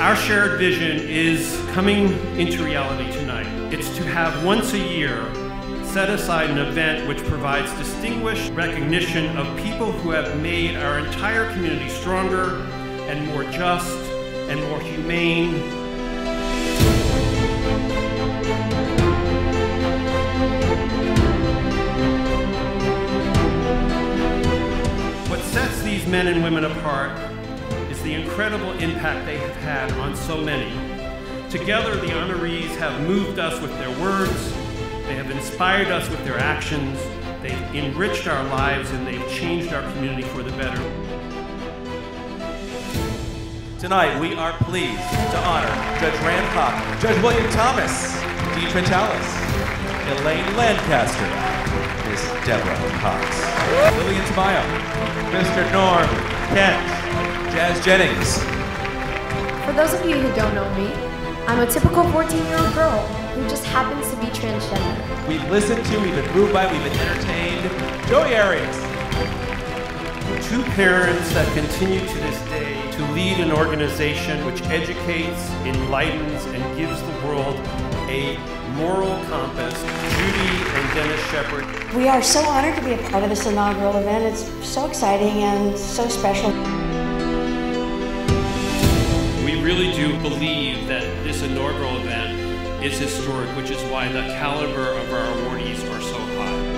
Our shared vision is coming into reality tonight. It's to have once a year set aside an event which provides distinguished recognition of people who have made our entire community stronger and more just and more humane. What sets these men and women apart the incredible impact they have had on so many. Together, the honorees have moved us with their words, they have inspired us with their actions, they've enriched our lives, and they've changed our community for the better. Tonight, we are pleased to honor Judge Rand Hoch, Judge William Thomas, Dee Trentalis, Elaine Lancaster, Miss Deborah Cox, Lillian Tamayo, Mr. Norm Kent, Jazz Jennings. For those of you who don't know me, I'm a typical 14-year-old girl who just happens to be transgender. We've listened to, we've been moved by, we've been entertained. Joey Arias. Two parents that continue to this day to lead an organization which educates, enlightens, and gives the world a moral compass. Judy and Dennis Shepard. We are so honored to be a part of this inaugural event. It's so exciting and so special. Really do believe that this inaugural event is historic, which is why the caliber of our awardees are so high.